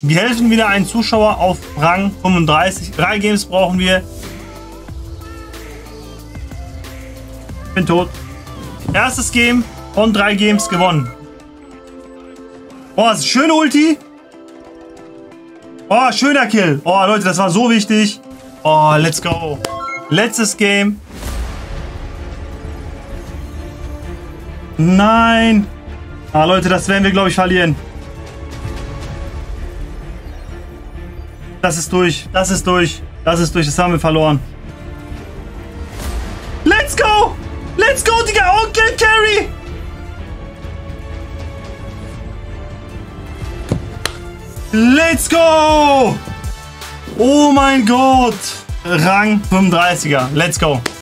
Wir helfen wieder einen Zuschauer auf Rang 35. Drei Games brauchen wir. Bin tot. Erstes Game von drei Games gewonnen. Das ist schöne Ulti. Oh, schöner Kill. Oh, Leute, das war so wichtig. Oh, let's go. Letztes Game. Nein. Ah, Leute, das werden wir, glaube ich, verlieren. Das ist durch. Das ist durch. Das ist durch. Das haben wir verloren. Let's go! Let's go, Digga! Onkel Carry! Let's go! Oh mein Gott! Rang 35er. Let's go.